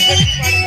ಕಟ್ಟಿ